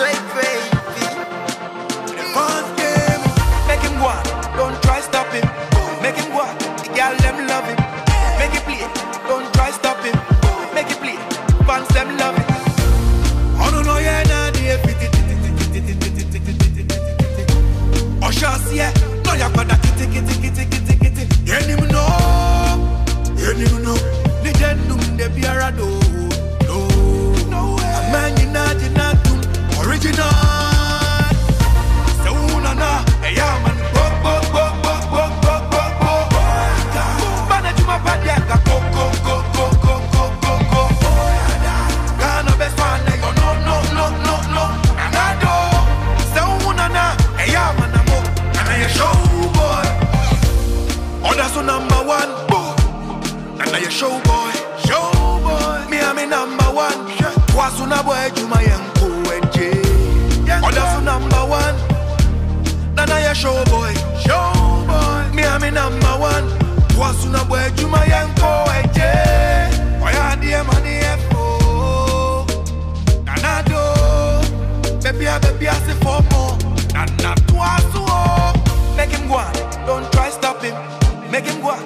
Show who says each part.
Speaker 1: Drake, baby.
Speaker 2: Fun game.
Speaker 3: Make him go don't try stop him. Make him go the girl them love him. Make it play, don't try stop him. Make it play, fans them love him.
Speaker 2: I don't know yeah na the fit it Oshasi yeah no ya kwada kiti kiti kiti kiti kiti Yenim no Yenim no Ni jenum de biara Show boy Me a me number one. Wasuna boy Juma yanko enje so number one. Nana ya show boy Show boy Me a me number one. Wasuna boy Juma yanko enje Oya die money efo Nana do. Baby a baby a say for more. Nana twasu oh.
Speaker 3: Make him go on, don't try stop him. Make him go on,